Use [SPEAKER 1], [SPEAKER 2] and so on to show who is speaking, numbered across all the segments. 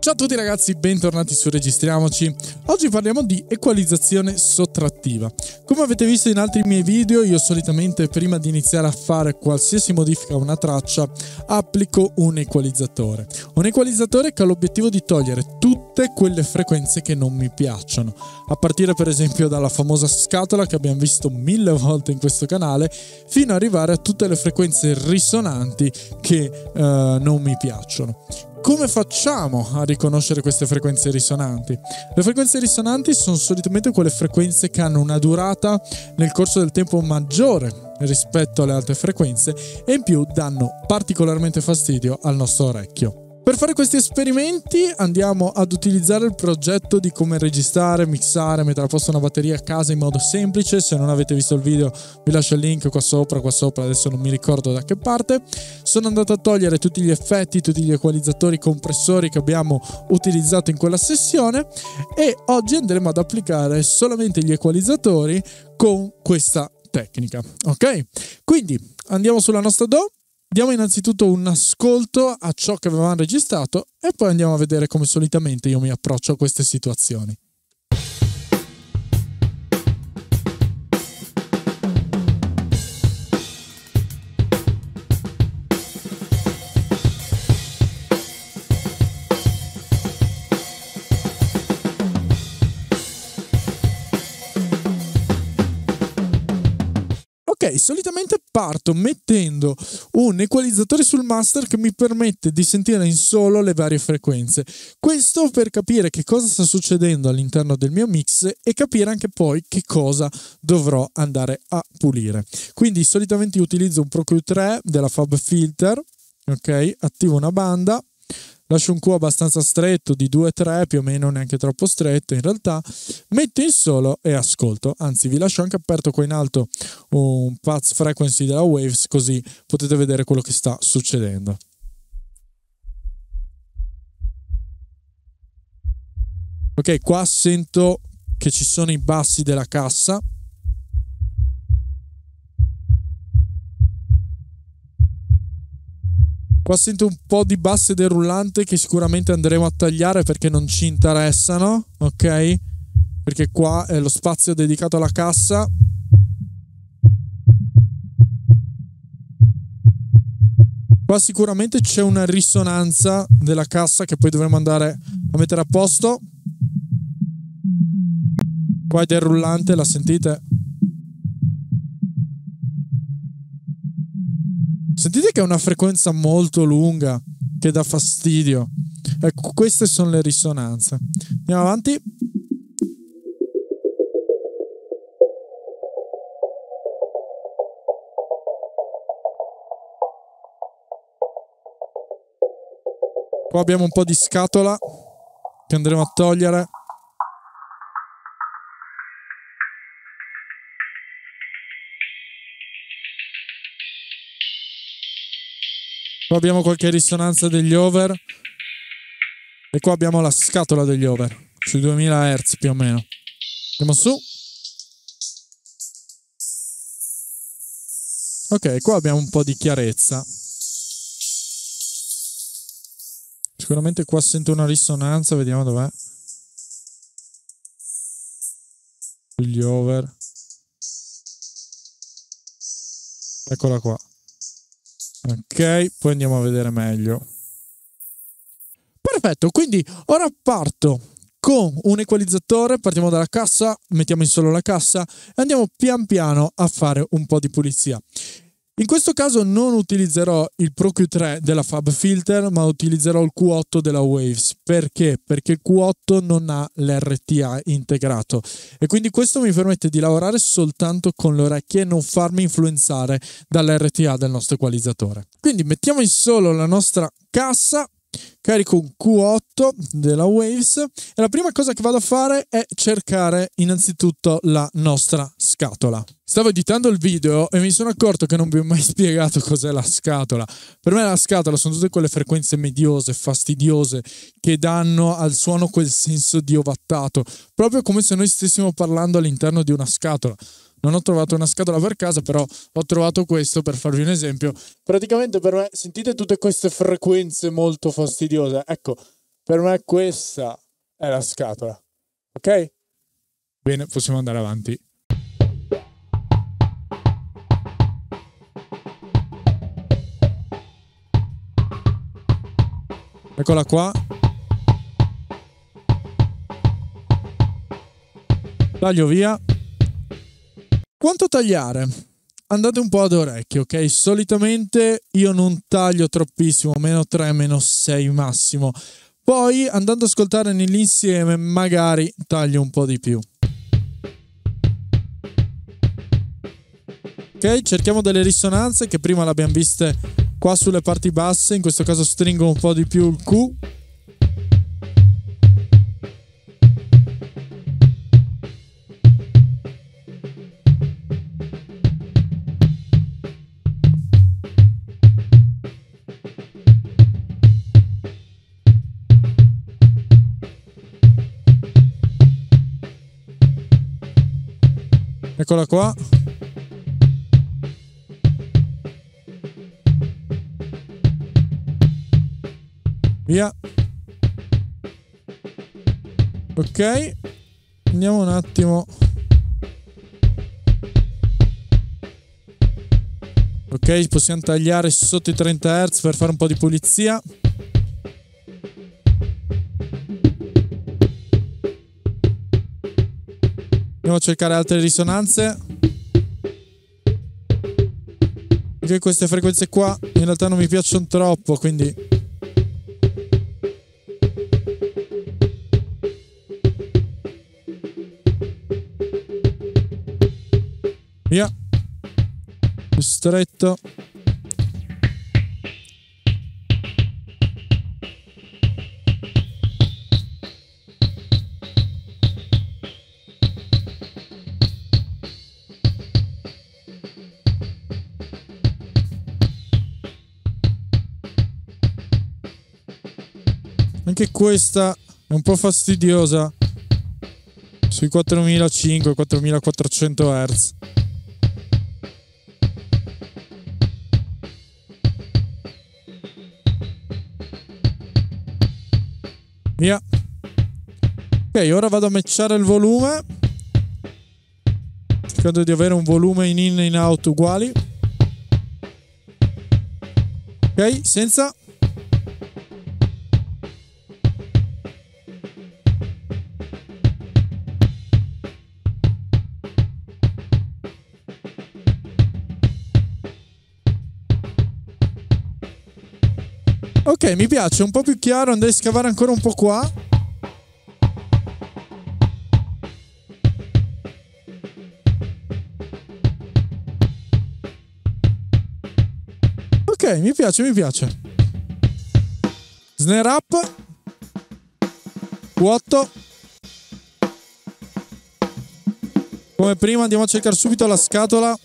[SPEAKER 1] Ciao a tutti ragazzi, bentornati su Registriamoci. Oggi parliamo di equalizzazione sottrattiva. Come avete visto in altri miei video, io solitamente prima di iniziare a fare qualsiasi modifica a una traccia applico un equalizzatore. Un equalizzatore che ha l'obiettivo di togliere tutte quelle frequenze che non mi piacciono, a partire per esempio dalla famosa scatola che abbiamo visto mille volte in questo canale, fino ad arrivare a tutte le frequenze risonanti che uh, non mi piacciono. Come facciamo a riconoscere queste frequenze risonanti? Le frequenze risonanti sono solitamente quelle frequenze che hanno una durata nel corso del tempo maggiore rispetto alle altre frequenze e in più danno particolarmente fastidio al nostro orecchio. Per fare questi esperimenti andiamo ad utilizzare il progetto di come registrare, mixare, mettere a posto una batteria a casa in modo semplice. Se non avete visto il video vi lascio il link qua sopra, qua sopra, adesso non mi ricordo da che parte. Sono andato a togliere tutti gli effetti, tutti gli equalizzatori, compressori che abbiamo utilizzato in quella sessione e oggi andremo ad applicare solamente gli equalizzatori con questa tecnica. Ok? Quindi andiamo sulla nostra DO Diamo innanzitutto un ascolto a ciò che avevamo registrato e poi andiamo a vedere come solitamente io mi approccio a queste situazioni. Ok, solitamente parto mettendo un equalizzatore sul master che mi permette di sentire in solo le varie frequenze. Questo per capire che cosa sta succedendo all'interno del mio mix e capire anche poi che cosa dovrò andare a pulire. Quindi solitamente utilizzo un ProQ3 della Fab Filter, ok? Attivo una banda lascio un Q abbastanza stretto di 2-3 più o meno neanche troppo stretto in realtà. Metto in solo e ascolto. Anzi vi lascio anche aperto qua in alto un path frequency della waves così potete vedere quello che sta succedendo. Ok qua sento che ci sono i bassi della cassa Qua sento un po' di basse del rullante che sicuramente andremo a tagliare perché non ci interessano, ok? Perché qua è lo spazio dedicato alla cassa. Qua sicuramente c'è una risonanza della cassa che poi dovremo andare a mettere a posto. Qua è del rullante, la sentite? Sentite che è una frequenza molto lunga che dà fastidio. Ecco, queste sono le risonanze. Andiamo avanti. Qua abbiamo un po' di scatola che andremo a togliere. Qua abbiamo qualche risonanza degli over. E qua abbiamo la scatola degli over. Sui 2000 Hz più o meno. Andiamo su. Ok, qua abbiamo un po' di chiarezza. Sicuramente qua sento una risonanza, vediamo dov'è. Sugli over. Eccola qua. Ok, poi andiamo a vedere meglio. Perfetto, quindi ora parto con un equalizzatore, partiamo dalla cassa, mettiamo in solo la cassa e andiamo pian piano a fare un po' di pulizia. In questo caso non utilizzerò il ProQ3 della Fab Filter, ma utilizzerò il Q8 della Waves. Perché? Perché il Q8 non ha l'RTA integrato e quindi questo mi permette di lavorare soltanto con le orecchie e non farmi influenzare dall'RTA del nostro equalizzatore. Quindi mettiamo in solo la nostra cassa carico un Q8 della Waves e la prima cosa che vado a fare è cercare innanzitutto la nostra scatola. Stavo editando il video e mi sono accorto che non vi ho mai spiegato cos'è la scatola. Per me la scatola sono tutte quelle frequenze mediose, fastidiose, che danno al suono quel senso di ovattato, proprio come se noi stessimo parlando all'interno di una scatola non ho trovato una scatola per casa, però ho trovato questo per farvi un esempio. Praticamente per me, sentite tutte queste frequenze molto fastidiose. Ecco, Per me questa è la scatola. Ok? Bene, possiamo andare avanti. Eccola qua. Taglio via. Quanto tagliare? Andate un po' ad orecchio, ok? Solitamente io non taglio troppissimo, meno 3, meno 6 massimo. Poi andando ad ascoltare nell'insieme magari taglio un po' di più. Ok, cerchiamo delle risonanze che prima le abbiamo viste qua sulle parti basse, in questo caso stringo un po' di più il Q. Eccola qua. Via. Ok. Andiamo un attimo. Ok, possiamo tagliare sotto i 30 Hz per fare un po' di pulizia. Andiamo a cercare altre risonanze. Anche queste frequenze qua in realtà non mi piacciono troppo, quindi Via. Più stretto. Questa è un po' fastidiosa sui 4500-4400 Hz. Via. Ok, ora vado a matchare il volume. Cercando di avere un volume in in e in out uguali. Ok, senza. Mi piace, un po' più chiaro, andrei a scavare ancora un po' qua. Ok, mi piace, mi piace. Snare up. Vuoto. Come prima andiamo a cercare subito la scatola.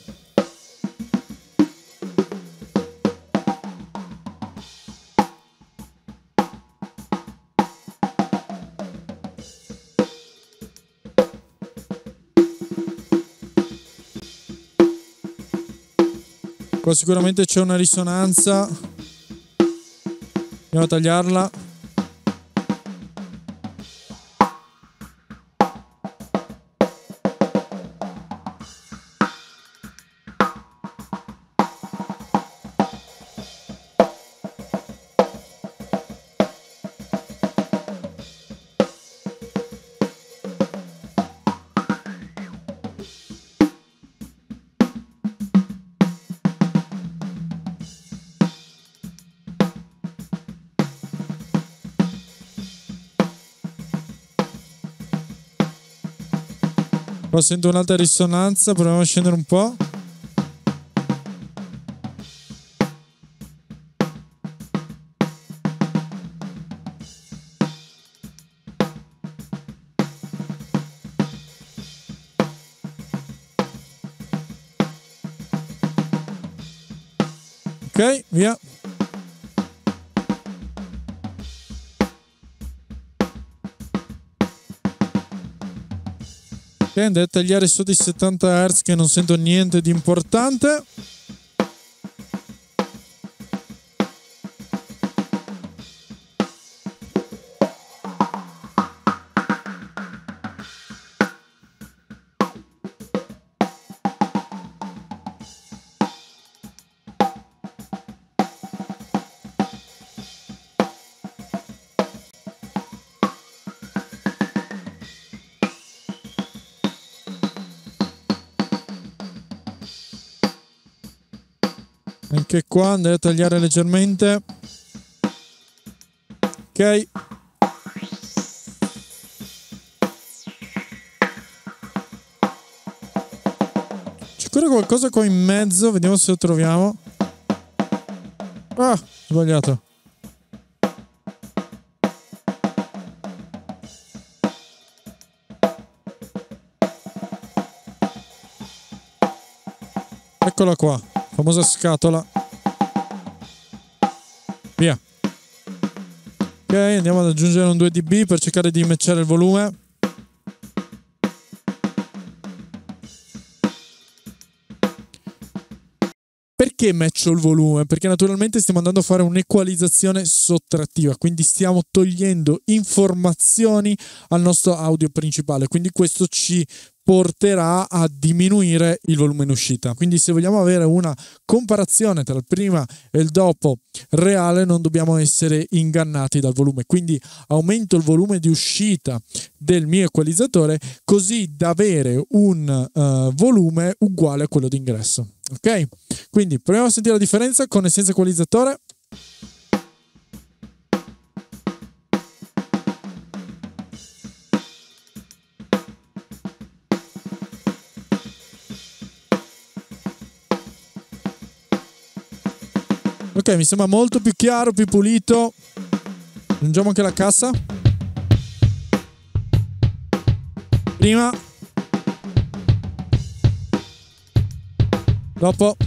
[SPEAKER 1] Sicuramente c'è una risonanza. Andiamo a tagliarla. Qua sento un'altra risonanza, proviamo a scendere un po'. Ok, via. Andrei a tagliare sotto i 70 Hz che non sento niente di importante. Anche qua, andrei a tagliare leggermente. Ok. C'è ancora qualcosa qua in mezzo, vediamo se lo troviamo. Ah, sbagliato. Eccola qua, famosa scatola. Andiamo ad aggiungere un 2 dB per cercare di matchare il volume. Perché matcho il volume? Perché naturalmente stiamo andando a fare un'equalizzazione sottrattiva, quindi stiamo togliendo informazioni al nostro audio principale, quindi questo ci porterà a diminuire il volume in uscita. Quindi se vogliamo avere una comparazione tra il prima e il dopo reale non dobbiamo essere ingannati dal volume. Quindi aumento il volume di uscita del mio equalizzatore così da avere un uh, volume uguale a quello d'ingresso. Ok? Quindi proviamo a sentire la differenza con e senza equalizzatore. Ok, mi sembra molto più chiaro, più pulito. Aggiungiamo anche la cassa. Prima. Dopo.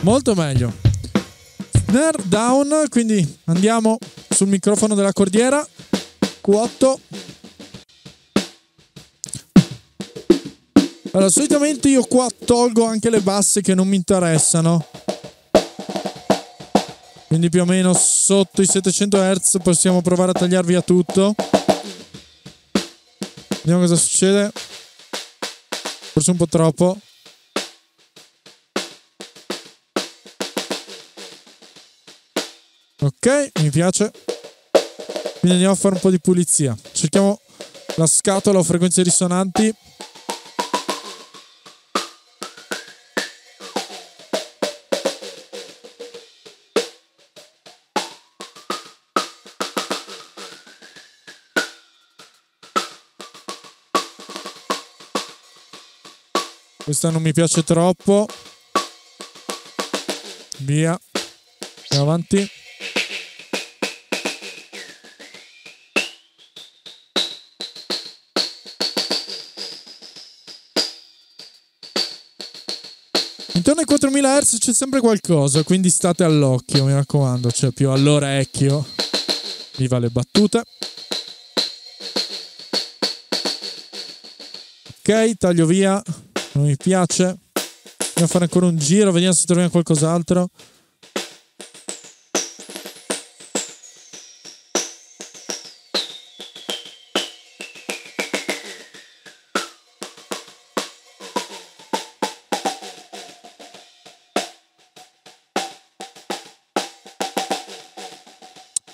[SPEAKER 1] Molto meglio. Snare down, quindi andiamo sul microfono della cordiera. Q8. Allora, solitamente io qua tolgo anche le basse che non mi interessano. Quindi più o meno sotto i 700 Hz possiamo provare a tagliar via tutto. Vediamo cosa succede. Forse un po' troppo. Ok, mi piace. Quindi andiamo a fare un po' di pulizia. Cerchiamo la scatola o frequenze risonanti. Questa non mi piace troppo. Via. Andiamo avanti. Intorno ai 4000 Hz c'è sempre qualcosa, quindi state all'occhio, mi raccomando, cioè più all'orecchio. Viva le battute. Ok, taglio via non mi piace. Andiamo a fare ancora un giro, vediamo se troviamo qualcos'altro.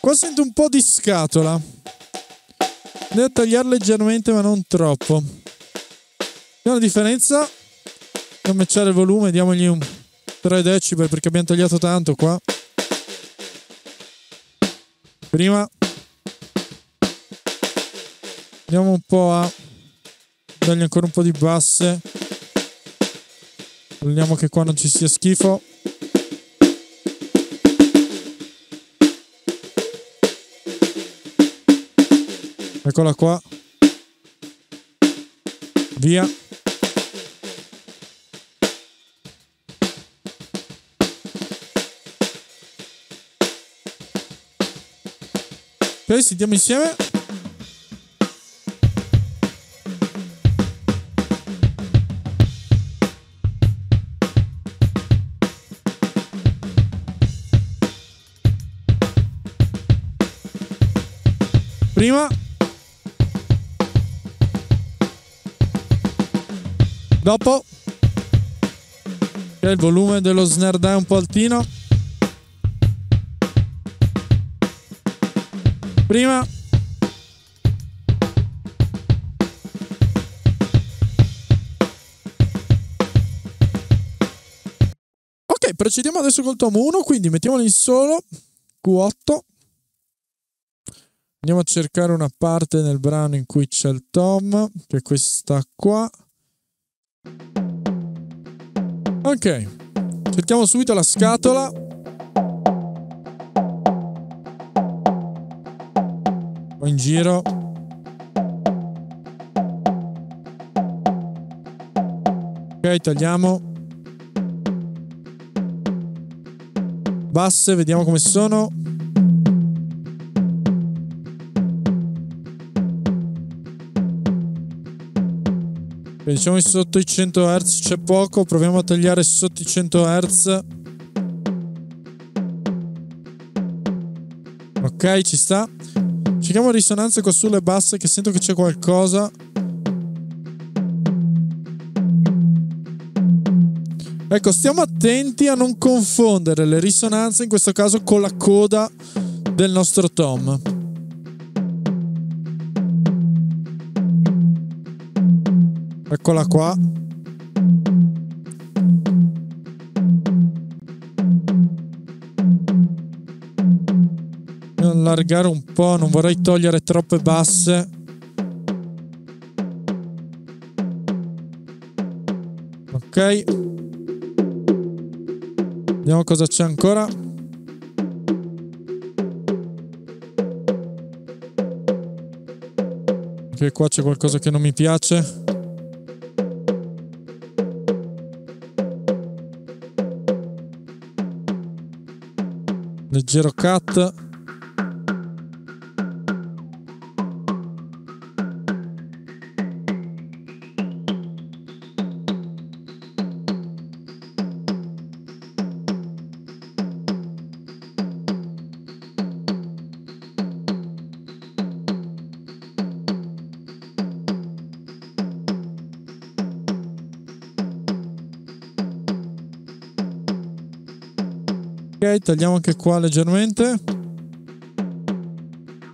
[SPEAKER 1] Qua sento un po' di scatola. Devo tagliare leggermente ma non troppo. Vediamo la differenza. A matchare il volume, diamogli un 3 decibel perché abbiamo tagliato tanto qua. Prima. Andiamo un po' a dargli ancora un po' di basse. Vogliamo che qua non ci sia schifo. Eccola qua. Via. Ok, sentiamo insieme. Prima. Dopo. il volume dello snare è un po' altino. Prima. Ok, procediamo adesso col tom 1, quindi mettiamolo in solo, Q8. Andiamo a cercare una parte nel brano in cui c'è il tom, che è questa qua. Ok, cerchiamo subito la scatola. Poi in giro. Ok, tagliamo. Basse, vediamo come sono. Diciamo che sotto i 100 Hz c'è poco, proviamo a tagliare sotto i 100 Hz. Ok, ci sta. Cerchiamo risonanze qua sulle basse che sento che c'è qualcosa. Ecco, stiamo attenti a non confondere le risonanze, in questo caso con la coda del nostro tom. Eccola qua. Allargare un po', non vorrei togliere troppe basse. Ok. Vediamo cosa c'è ancora. Ok, qua c'è qualcosa che non mi piace. Leggero cut. Tagliamo anche qua leggermente.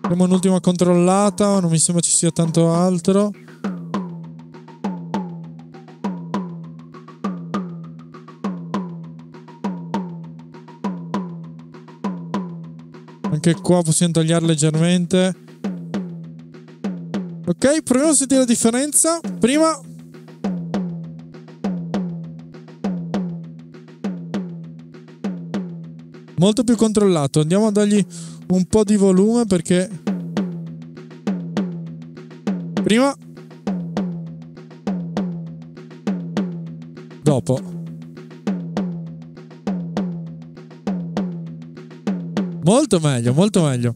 [SPEAKER 1] Facciamo un'ultima controllata, non mi sembra ci sia tanto altro. Anche qua possiamo tagliare leggermente. Ok, proviamo a sentire la differenza. Prima molto più controllato. Andiamo a dargli un po' di volume perché prima dopo molto meglio, molto meglio.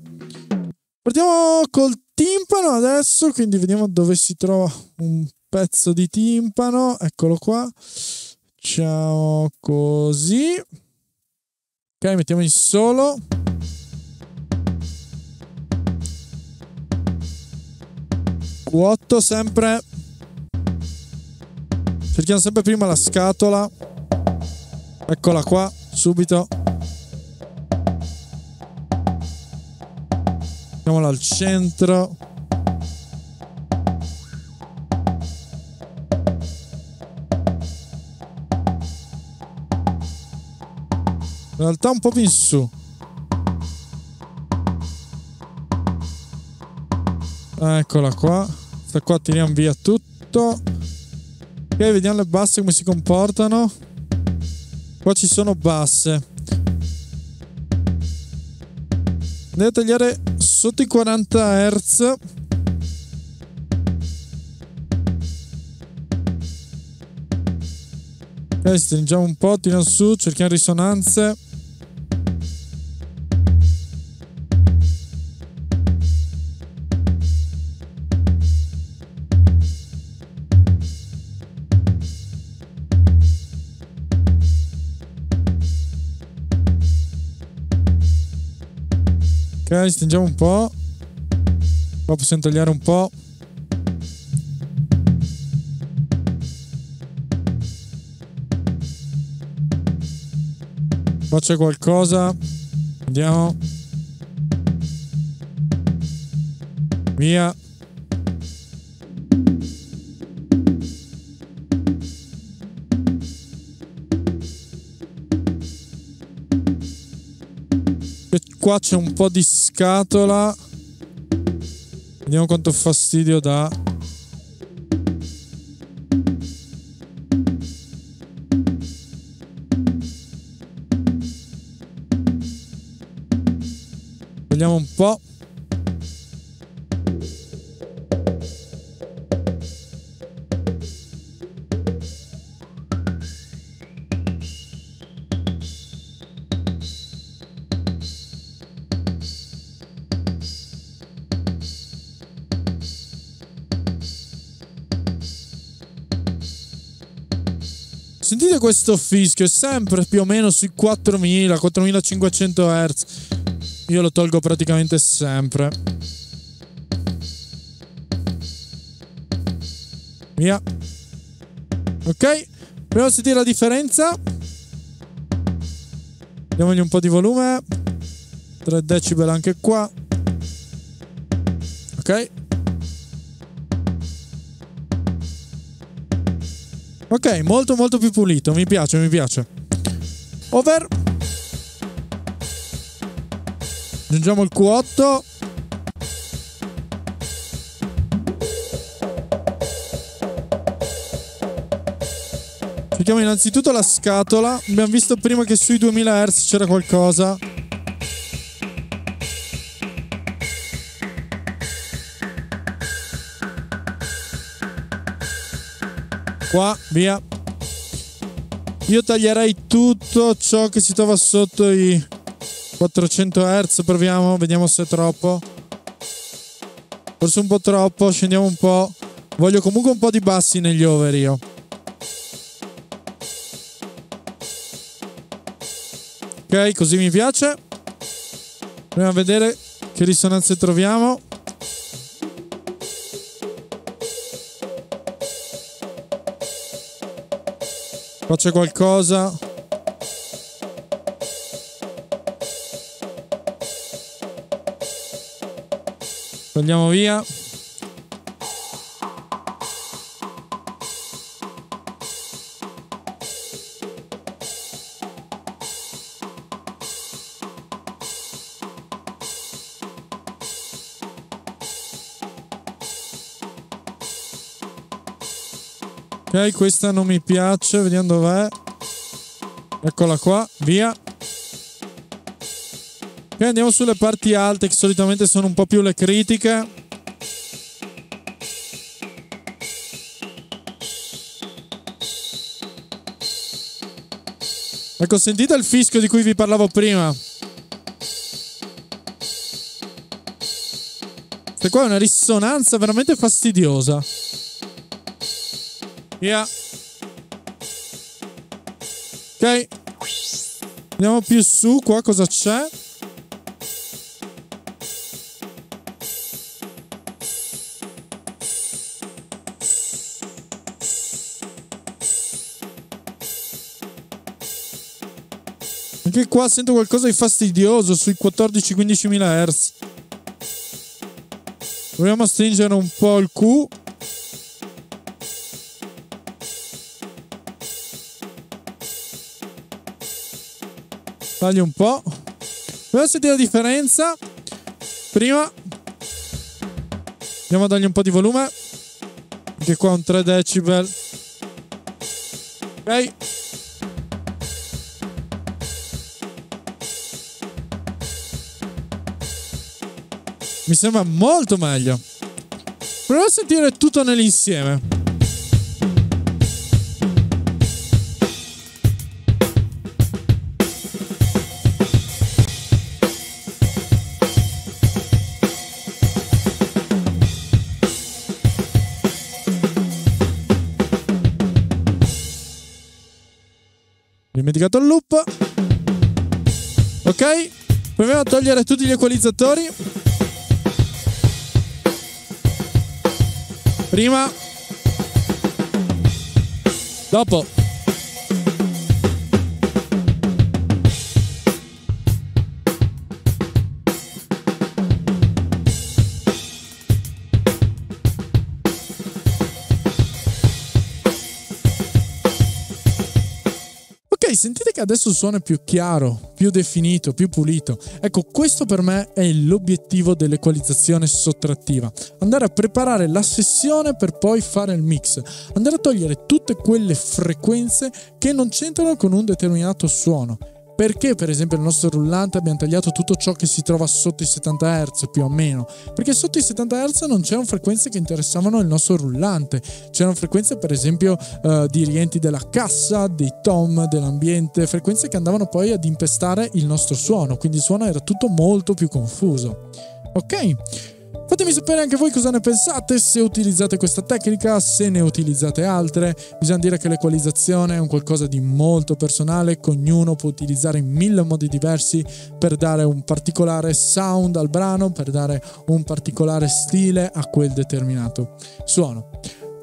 [SPEAKER 1] Partiamo col timpano adesso, quindi vediamo dove si trova un pezzo di timpano. Eccolo qua. Ciao così. Ok, mettiamo in solo. Q8 sempre. Cerchiamo sempre prima la scatola. Eccola qua, subito. Mettiamola al centro. In realtà un po' più in su. Eccola qua. Sta qua tiriamo via tutto. Ok, vediamo le basse come si comportano. Qua ci sono basse. Devo tagliare sotto i 40 Hz. Ok, stringiamo un po', tiriamo su, cerchiamo risonanze. Ok, stringiamo un po'. Qua possiamo tagliare un po'. Qua c'è qualcosa. Andiamo. Via. E qua c'è un po' di scatola. Vediamo quanto fastidio dà. Vediamo un po'. Sentite questo fischio, è sempre più o meno sui 4000, 4500 Hz. Io lo tolgo praticamente sempre. Via. Ok, proviamo a sentire la differenza. Diamogli un po' di volume. 3 decibel anche qua. Ok. Ok, molto molto più pulito, mi piace, mi piace. Over. Aggiungiamo il Q8. Cerchiamo innanzitutto la scatola. Abbiamo visto prima che sui 2000 Hz c'era qualcosa. Qua, via. Io taglierei tutto ciò che si trova sotto i 400 Hz. Proviamo, vediamo se è troppo. Forse un po' troppo, scendiamo un po'. Voglio comunque un po' di bassi negli over io. Ok, così mi piace. Proviamo a vedere che risonanze troviamo. Qua c'è qualcosa. Togliamo via. Ok, questa non mi piace, vediamo dov'è. Eccola qua, via. Ok, andiamo sulle parti alte che solitamente sono un po' più le critiche. Ecco, sentite il fischio di cui vi parlavo prima. Questa qua è una risonanza veramente fastidiosa. Via. Ok. Andiamo più su, qua cosa c'è? Anche qua sento qualcosa di fastidioso sui 14-15 mila Hz. Proviamo a stringere un po' il Q. Taglio un po'. Proviamo a sentire la differenza. Prima andiamo a dargli un po' di volume. Anche qua un 3 decibel. Ok. Mi sembra molto meglio. Proviamo a sentire tutto nell'insieme. Dimenticato il loop. Ok. Proviamo a togliere tutti gli equalizzatori. Prima. Dopo. Ok, sentite che adesso il suono è più chiaro, più definito, più pulito. Ecco, questo per me è l'obiettivo dell'equalizzazione sottrattiva. Andare a preparare la sessione per poi fare il mix. Andare a togliere tutte quelle frequenze che non c'entrano con un determinato suono perché per esempio nel nostro rullante abbiamo tagliato tutto ciò che si trova sotto i 70 Hz più o meno? Perché sotto i 70 Hz non c'erano frequenze che interessavano il nostro rullante, c'erano frequenze per esempio eh, di rientri della cassa, dei tom, dell'ambiente, frequenze che andavano poi ad impestare il nostro suono, quindi il suono era tutto molto più confuso. Ok? Fatemi sapere anche voi cosa ne pensate, se utilizzate questa tecnica, se ne utilizzate altre. Bisogna dire che l'equalizzazione è un qualcosa di molto personale, che ognuno può utilizzare in mille modi diversi per dare un particolare sound al brano, per dare un particolare stile a quel determinato suono.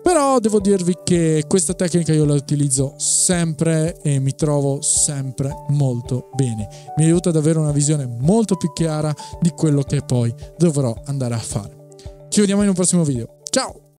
[SPEAKER 1] Però devo dirvi che questa tecnica io la utilizzo sempre e mi trovo sempre molto bene. Mi aiuta ad avere una visione molto più chiara di quello che poi dovrò andare a fare. Ci vediamo in un prossimo video. Ciao!